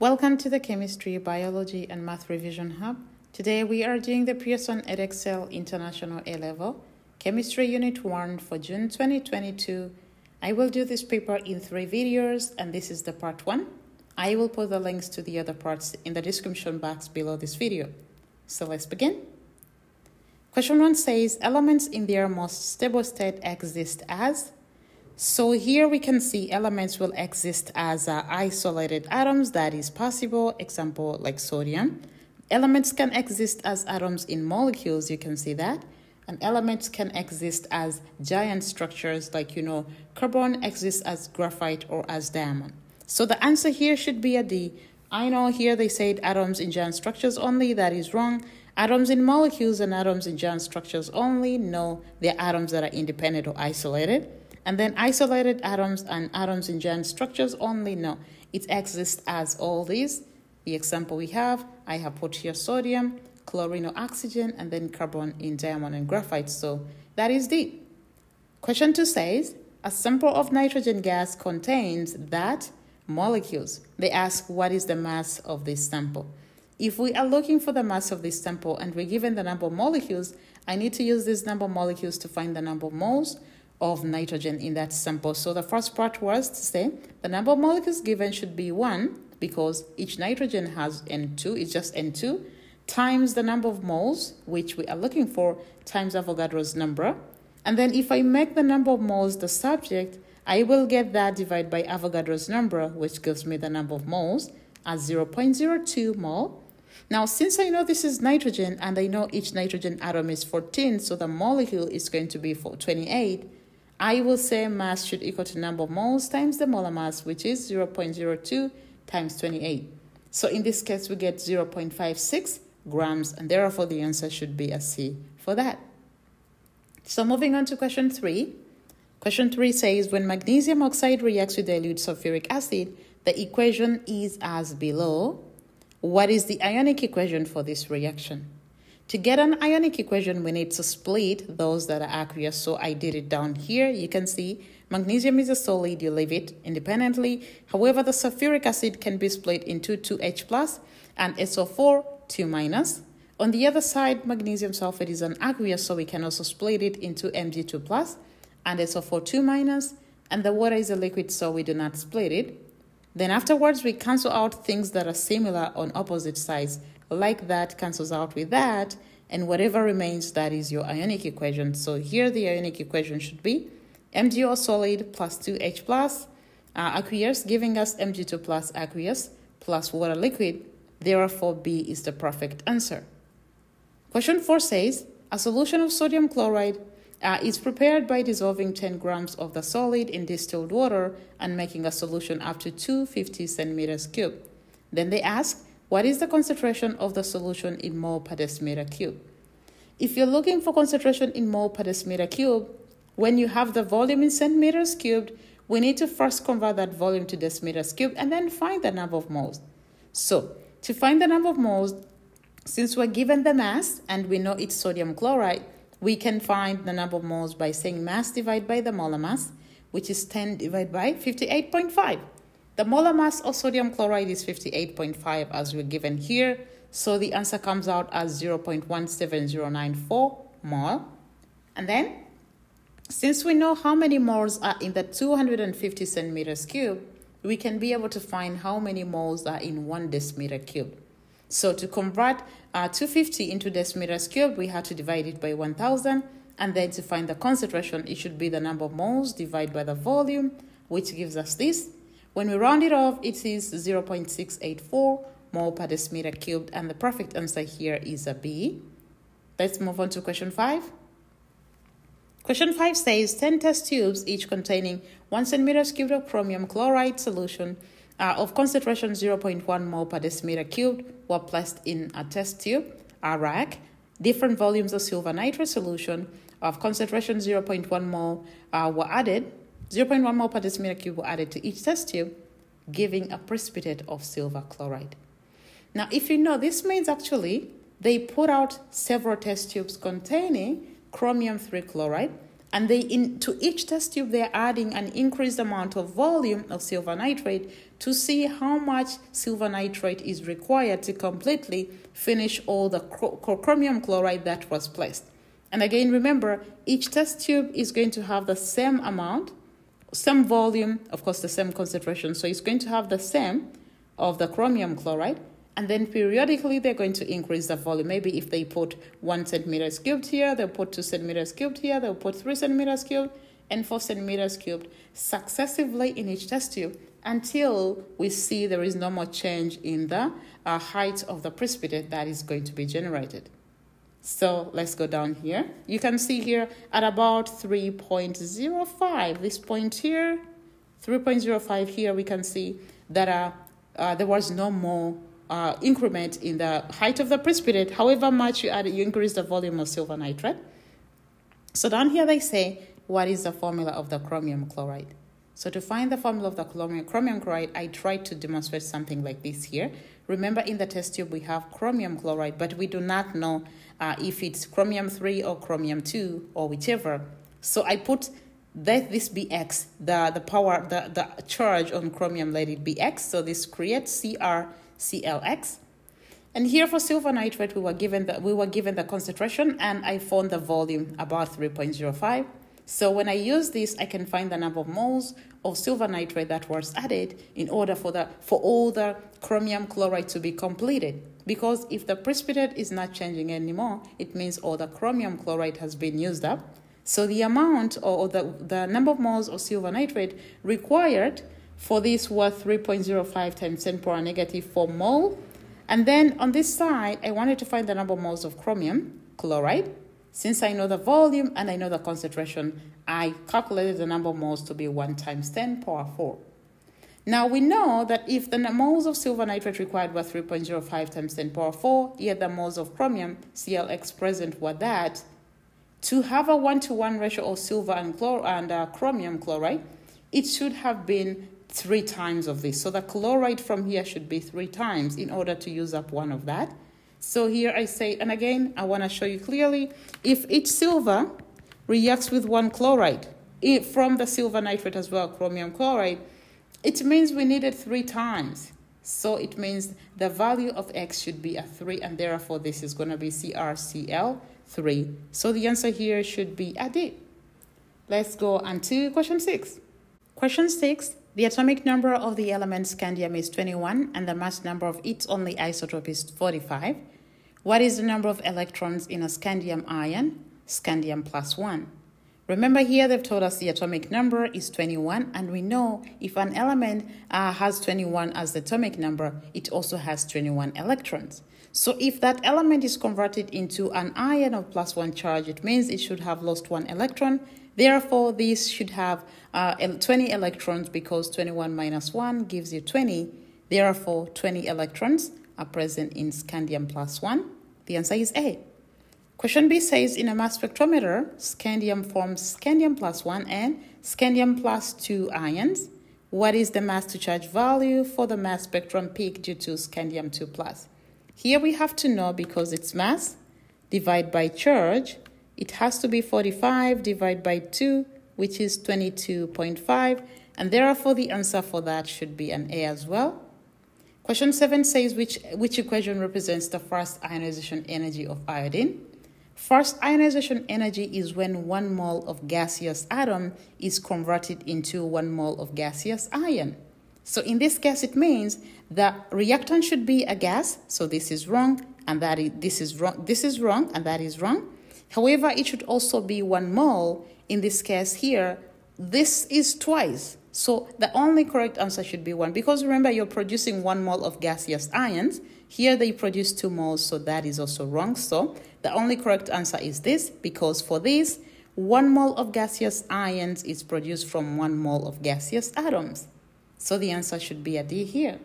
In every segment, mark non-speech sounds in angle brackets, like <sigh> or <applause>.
Welcome to the Chemistry, Biology, and Math Revision Hub. Today we are doing the Pearson Edexcel International A Level Chemistry Unit 1 for June 2022. I will do this paper in three videos, and this is the part 1. I will put the links to the other parts in the description box below this video. So let's begin. Question 1 says elements in their most stable state exist as so here we can see elements will exist as uh, isolated atoms, that is possible, example like sodium. Elements can exist as atoms in molecules, you can see that. And elements can exist as giant structures like, you know, carbon exists as graphite or as diamond. So the answer here should be a D. I know here they said atoms in giant structures only, that is wrong. Atoms in molecules and atoms in giant structures only, no, they're atoms that are independent or isolated. And then isolated atoms and atoms in giant structures only, no. It exists as all these. The example we have, I have put here sodium, chlorine or oxygen, and then carbon in diamond and graphite. So that is D. Question 2 says, a sample of nitrogen gas contains that molecules. They ask what is the mass of this sample. If we are looking for the mass of this sample and we're given the number of molecules, I need to use this number of molecules to find the number of moles of nitrogen in that sample. So the first part was to say the number of molecules given should be 1 because each nitrogen has N2, it's just N2, times the number of moles, which we are looking for, times Avogadro's number. And then if I make the number of moles the subject, I will get that divided by Avogadro's number, which gives me the number of moles as 0.02 mole. Now, since I know this is nitrogen and I know each nitrogen atom is 14, so the molecule is going to be for 28, I will say mass should equal to number of moles times the molar mass, which is 0.02 times 28. So in this case, we get 0.56 grams, and therefore the answer should be a C for that. So moving on to question three. Question three says when magnesium oxide reacts with dilute sulfuric acid, the equation is as below. What is the ionic equation for this reaction? To get an ionic equation, we need to split those that are aqueous. So I did it down here. You can see magnesium is a solid, you leave it independently. However, the sulfuric acid can be split into 2H plus and SO4, 2 minus. On the other side, magnesium sulfate is an aqueous, so we can also split it into Mg2 plus and SO4, 2 minus. And the water is a liquid, so we do not split it. Then afterwards, we cancel out things that are similar on opposite sides like that cancels out with that, and whatever remains, that is your ionic equation. So here the ionic equation should be MgO solid plus 2H plus uh, aqueous, giving us Mg2 plus aqueous plus water liquid. Therefore, B is the perfect answer. Question 4 says, a solution of sodium chloride uh, is prepared by dissolving 10 grams of the solid in distilled water and making a solution up to 250 centimeters cube. Then they ask, what is the concentration of the solution in mole per decimeter cube? If you're looking for concentration in mole per decimeter cube, when you have the volume in centimeters cubed, we need to first convert that volume to decimeters cubed and then find the number of moles. So, to find the number of moles, since we're given the mass and we know it's sodium chloride, we can find the number of moles by saying mass divided by the molar mass, which is 10 divided by 58.5. The molar mass of sodium chloride is 58.5 as we're given here, so the answer comes out as 0.17094 mole. And then, since we know how many moles are in the 250 centimeters cube, we can be able to find how many moles are in one decimeter cube. So to convert uh, 250 into decimeters cube, we have to divide it by 1000. And then to find the concentration, it should be the number of moles divided by the volume, which gives us this. When we round it off, it is 0.684 mole per decimeter cubed, and the perfect answer here is a B. Let's move on to question 5. Question 5 says 10 test tubes, each containing 1 centimeter cubed of chromium chloride solution uh, of concentration 0.1 mole per decimeter cubed, were placed in a test tube, a rack. Different volumes of silver nitrate solution of concentration 0.1 mole uh, were added 0.1 mole per decimeter cube were added to each test tube, giving a precipitate of silver chloride. Now, if you know, this means actually they put out several test tubes containing chromium 3 chloride, and they in to each test tube they're adding an increased amount of volume of silver nitrate to see how much silver nitrate is required to completely finish all the chromium chloride that was placed and again remember each test tube is going to have the same amount same volume of course the same concentration so it's going to have the same of the chromium chloride and then periodically they're going to increase the volume. Maybe if they put one centimeters cubed here, they'll put two centimeters cubed here, they'll put three centimeters cubed and four centimeters cubed successively in each test tube until we see there is no more change in the uh, height of the precipitate that is going to be generated. So let's go down here. You can see here at about 3.05, this point here, 3.05 here, we can see that uh, uh, there was no more uh, increment in the height of the precipitate, however much you add, you increase the volume of silver nitrate. So down here they say, what is the formula of the chromium chloride? So to find the formula of the chromium, chloride, I tried to demonstrate something like this here. Remember in the test tube we have chromium chloride, but we do not know uh, if it's chromium 3 or chromium 2 or whichever. So I put let this be x, the, the power, the, the charge on chromium, let it be x. So this creates Cr ClX. And here for silver nitrate, we were given the, we were given the concentration and I found the volume about 3.05. So when I use this, I can find the number of moles of silver nitrate that was added in order for, the, for all the chromium chloride to be completed. Because if the precipitate is not changing anymore, it means all the chromium chloride has been used up. So the amount or the, the number of moles of silver nitrate required for this was 3.05 times 10 power negative 4 mole. And then on this side, I wanted to find the number of moles of chromium chloride. Since I know the volume and I know the concentration, I calculated the number of moles to be 1 times 10 power 4. Now we know that if the moles of silver nitrate required were 3.05 times 10 power 4, yet the moles of chromium, ClX present were that, to have a one-to-one ratio of silver and, chlor- and uh, chromium chloride, it should have been three times of this. So the chloride from here should be three times in order to use up one of that. So here I say, and again, I want to show you clearly, if each silver reacts with one chloride, it, from the silver nitrate as well, chromium chloride, it means we need it three times. So it means the value of x should be a 3, and therefore this is going to be CrCl3. So the answer here should be a D. Let's go on to question 6. Question 6 the atomic number of the element scandium is 21 and the mass number of its only isotope is 45. What is the number of electrons in a scandium ion? Scandium plus 1. Remember here they've told us the atomic number is 21 and we know if an element uh, has 21 as the atomic number, it also has 21 electrons. So if that element is converted into an ion of plus 1 charge, it means it should have lost one electron Therefore, this should have uh, 20 electrons because 21 minus 1 gives you 20. Therefore, 20 electrons are present in scandium plus 1. The answer is A. Question B says in a mass spectrometer, scandium forms scandium plus 1 and scandium plus 2 ions. What is the mass to charge value for the mass spectrum peak due to scandium 2 plus? Here we have to know because it's mass divided by charge it has to be 45 divided by 2, which is 22.5, and therefore the answer for that should be an A as well. Question 7 says which, which equation represents the first ionization energy of iodine? First ionization energy is when one mole of gaseous atom is converted into one mole of gaseous ion. So in this case, it means the reactant should be a gas. So this is wrong, and that is, this is wrong. This is wrong, and that is wrong. However, it should also be one mole. In this case here, this is twice. So the only correct answer should be one because remember you're producing one mole of gaseous ions. Here they produce two moles, so that is also wrong. So the only correct answer is this because for this, one mole of gaseous ions is produced from one mole of gaseous atoms. So the answer should be a D here.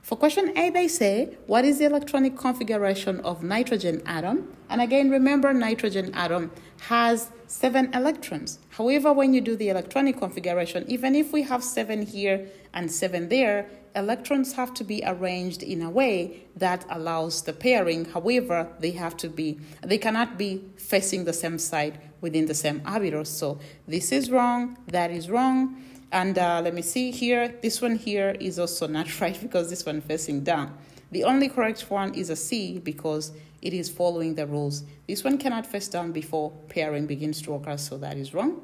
For question A, they say, what is the electronic configuration of nitrogen atom? And again, remember nitrogen atom has seven electrons. However, when you do the electronic configuration, even if we have seven here and 7 there, electrons have to be arranged in a way that allows the pairing. However, they have to be, they cannot be facing the same side within the same orbital. So this is wrong, that is wrong. And uh, let me see here, this one here is also not <laughs> right because this one facing down. The only correct one is a C because it is following the rules. This one cannot face down before pairing begins to occur, so that is wrong.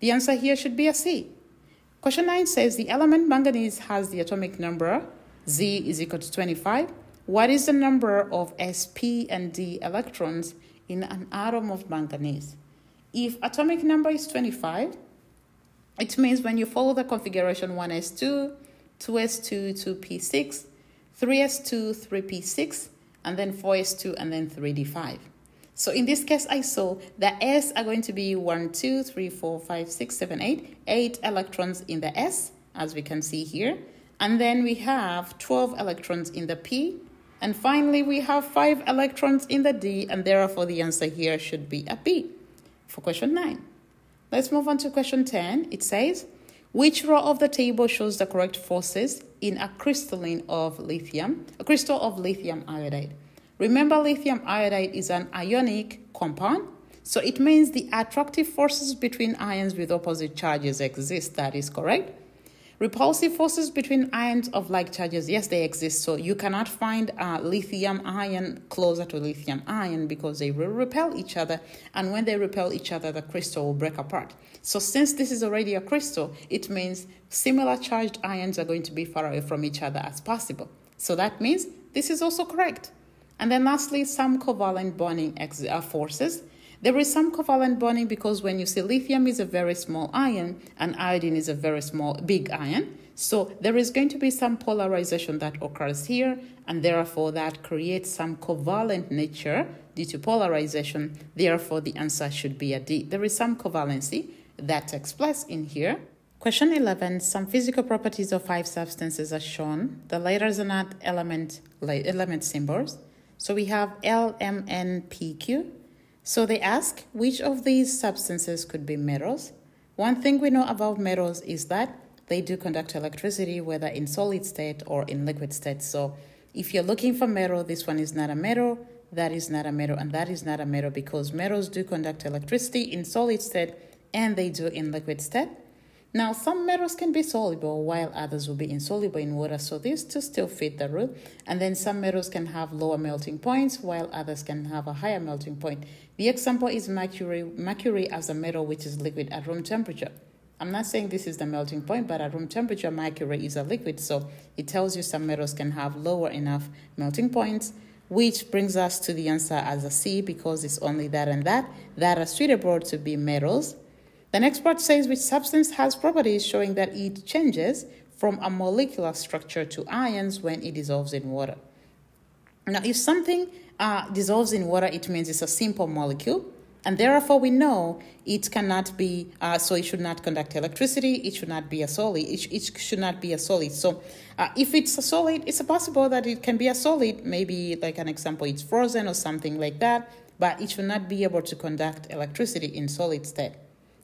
The answer here should be a C. Question 9 says the element manganese has the atomic number Z is equal to 25. What is the number of sp and d electrons in an atom of manganese? If atomic number is 25, it means when you follow the configuration 1s2, 2s2, 2p6, 3s2, 3p6, and then 4s2, and then 3d5. So in this case, I saw the S are going to be 1, 2, 3, 4, 5, 6, 7, 8, 8 electrons in the S, as we can see here. And then we have 12 electrons in the P. And finally, we have 5 electrons in the D, and therefore the answer here should be a B for question 9. Let's move on to question 10. It says, which row of the table shows the correct forces in a crystalline of lithium, a crystal of lithium iodide? Remember, lithium iodide is an ionic compound, so it means the attractive forces between ions with opposite charges exist. That is correct. Repulsive forces between ions of like charges, yes, they exist. So you cannot find a lithium ion closer to a lithium ion because they will repel each other. And when they repel each other, the crystal will break apart. So since this is already a crystal, it means similar charged ions are going to be far away from each other as possible. So that means this is also correct. And then lastly, some covalent bonding uh, forces. There is some covalent bonding because when you see lithium is a very small ion and iodine is a very small, big ion. So there is going to be some polarization that occurs here, and therefore that creates some covalent nature due to polarization. Therefore, the answer should be a D. There is some covalency that takes place in here. Question 11. Some physical properties of five substances are shown. The letters are not element, element symbols. So we have LMNPQ. So they ask which of these substances could be metals. One thing we know about metals is that they do conduct electricity, whether in solid state or in liquid state. So if you're looking for metal, this one is not a metal, that is not a metal, and that is not a metal because metals do conduct electricity in solid state and they do in liquid state. Now, some metals can be soluble while others will be insoluble in water, so these two still fit the rule. And then some metals can have lower melting points while others can have a higher melting point. The example is mercury, mercury as a metal which is liquid at room temperature. I'm not saying this is the melting point, but at room temperature, mercury is a liquid, so it tells you some metals can have lower enough melting points, which brings us to the answer as a C because it's only that and that that are suitable to be metals the next part says which substance has properties showing that it changes from a molecular structure to ions when it dissolves in water. Now, if something uh, dissolves in water, it means it's a simple molecule, and therefore we know it cannot be, uh, so it should not conduct electricity, it should not be a solid, it, it should not be a solid. So uh, if it's a solid, it's possible that it can be a solid, maybe like an example, it's frozen or something like that, but it should not be able to conduct electricity in solid state.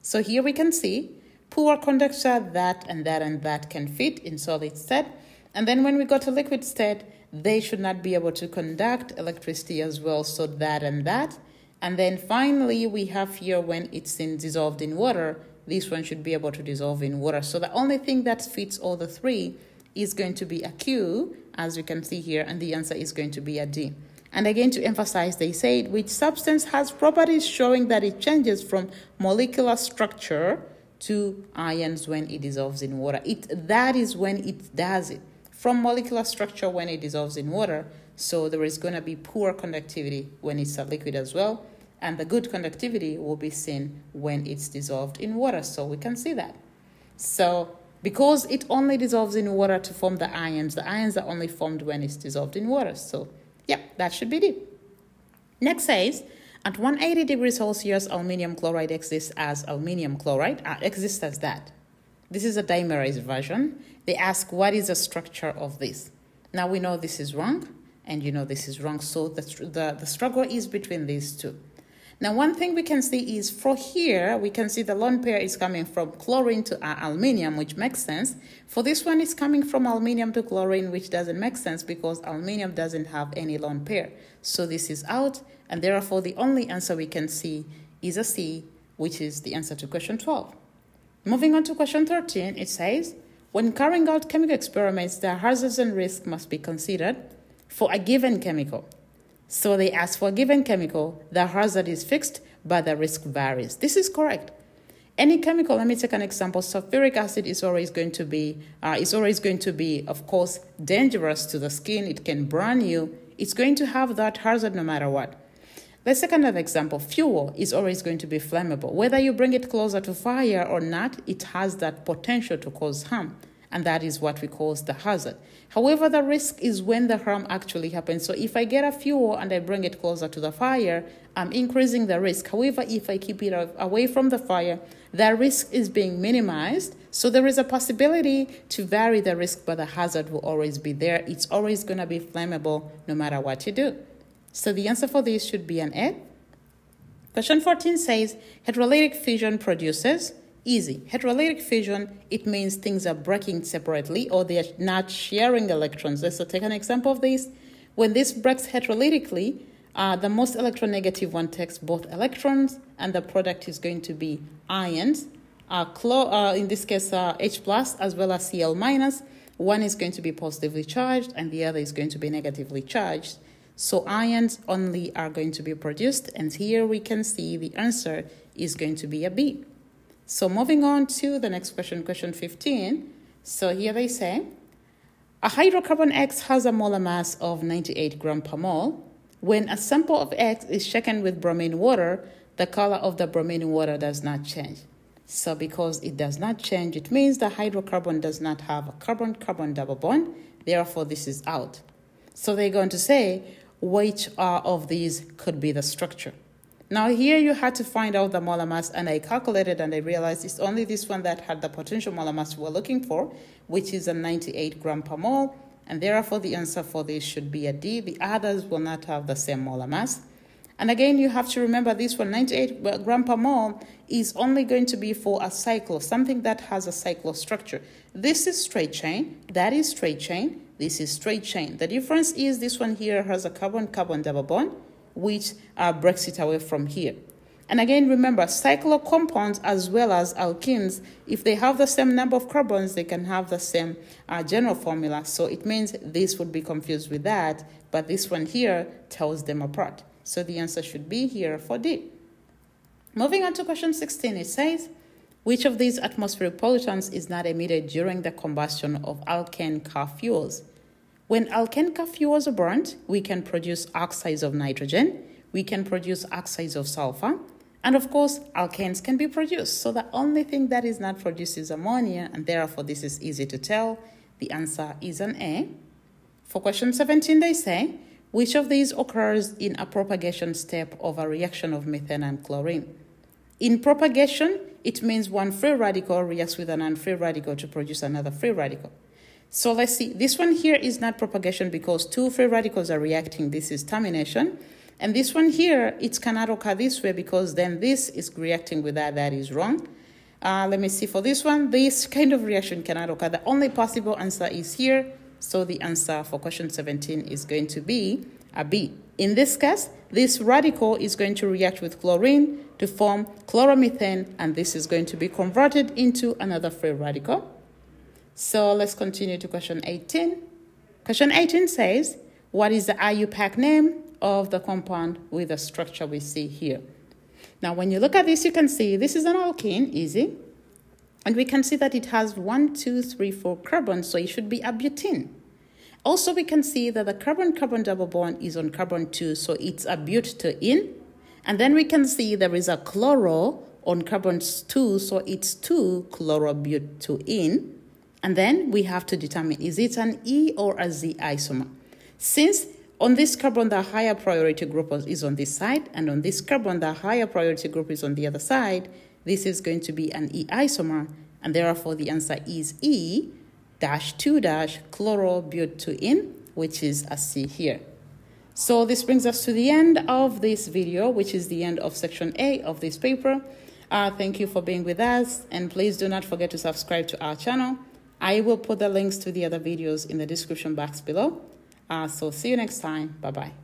So here we can see poor conductor, that and that and that can fit in solid state. And then when we go to liquid state, they should not be able to conduct electricity as well, so that and that. And then finally, we have here when it's in dissolved in water, this one should be able to dissolve in water. So the only thing that fits all the three is going to be a Q, as you can see here, and the answer is going to be a D. And again, to emphasize, they said which substance has properties showing that it changes from molecular structure to ions when it dissolves in water. It that is when it does it from molecular structure when it dissolves in water. So there is going to be poor conductivity when it's a liquid as well, and the good conductivity will be seen when it's dissolved in water. So we can see that. So because it only dissolves in water to form the ions, the ions are only formed when it's dissolved in water. So yeah, that should be D. Next says, at 180 degrees Celsius, aluminium chloride exists as aluminium chloride, uh, exists as that. This is a dimerized version. They ask, what is the structure of this? Now we know this is wrong, and you know this is wrong, so the, the, the struggle is between these two. Now, one thing we can see is for here, we can see the lone pair is coming from chlorine to aluminium, which makes sense. For this one, it's coming from aluminium to chlorine, which doesn't make sense because aluminium doesn't have any lone pair. So this is out, and therefore the only answer we can see is a C, which is the answer to question 12. Moving on to question 13, it says, when carrying out chemical experiments, the hazards and risks must be considered for a given chemical. So they ask for a given chemical, the hazard is fixed, but the risk varies. This is correct. Any chemical, let me take an example. Sulfuric acid is always going to be, uh, is always going to be, of course, dangerous to the skin. It can burn you. It's going to have that hazard no matter what. Let's take another example. Fuel is always going to be flammable. Whether you bring it closer to fire or not, it has that potential to cause harm and that is what we call the hazard. However, the risk is when the harm actually happens. So if I get a fuel and I bring it closer to the fire, I'm increasing the risk. However, if I keep it away from the fire, the risk is being minimized. So there is a possibility to vary the risk, but the hazard will always be there. It's always going to be flammable no matter what you do. So the answer for this should be an A. Question 14 says heterolytic fission produces Easy. Heterolytic fission, it means things are breaking separately or they are not sharing electrons. Let's take an example of this. When this breaks heterolytically, uh, the most electronegative one takes both electrons and the product is going to be ions. Uh, uh, in this case, uh, H plus as well as Cl minus. One is going to be positively charged and the other is going to be negatively charged. So ions only are going to be produced, and here we can see the answer is going to be a B. So moving on to the next question, question 15. So here they say, a hydrocarbon X has a molar mass of 98 gram per mole. When a sample of X is shaken with bromine water, the color of the bromine water does not change. So because it does not change, it means the hydrocarbon does not have a carbon-carbon double bond. Therefore, this is out. So they're going to say which of these could be the structure. Now here you had to find out the molar mass and I calculated and I realized it's only this one that had the potential molar mass we're looking for, which is a 98 gram per mole. And therefore the answer for this should be a D. The others will not have the same molar mass. And again, you have to remember this one, 98 gram per mole is only going to be for a cycle, something that has a cyclostructure. This is straight chain, that is straight chain, this is straight chain. The difference is this one here has a carbon-carbon double bond, which uh, breaks it away from here. And again, remember, cyclocompounds as well as alkenes, if they have the same number of carbons, they can have the same uh, general formula. So it means this would be confused with that, but this one here tells them apart. So the answer should be here for D. Moving on to question 16, it says, which of these atmospheric pollutants is not emitted during the combustion of alkane car fuels? When alkane fuels are burnt, we can produce oxides of nitrogen, we can produce oxides of sulfur, and of course, alkanes can be produced. So the only thing that is not produced is ammonia, and therefore this is easy to tell. The answer is an A. For question 17, they say, which of these occurs in a propagation step of a reaction of methane and chlorine? In propagation, it means one free radical reacts with an unfree radical to produce another free radical. So let's see. This one here is not propagation because two free radicals are reacting. This is termination. And this one here, it cannot occur this way because then this is reacting with that. That is wrong. Uh, let me see. For this one, this kind of reaction cannot occur. The only possible answer is here. So the answer for question 17 is going to be a B. In this case, this radical is going to react with chlorine to form chloromethane, and this is going to be converted into another free radical. So let's continue to question 18. Question 18 says, what is the IUPAC name of the compound with the structure we see here? Now, when you look at this, you can see this is an alkene, easy. And we can see that it has one, two, three, four carbons, so it should be a butene. Also, we can see that the carbon-carbon double bond is on carbon 2, so it's a butene. And then we can see there is a chloro on carbon 2, so it's 2 chlorobutene. And then we have to determine is it an E or a Z isomer? Since on this carbon, the higher priority group is on this side, and on this carbon, the higher priority group is on the other side, this is going to be an E isomer, and therefore the answer is E dash 2 dash chlorobutene, which is a C here. So this brings us to the end of this video, which is the end of section A of this paper. Uh, thank you for being with us, and please do not forget to subscribe to our channel. I will put the links to the other videos in the description box below. Uh, so see you next time. Bye-bye.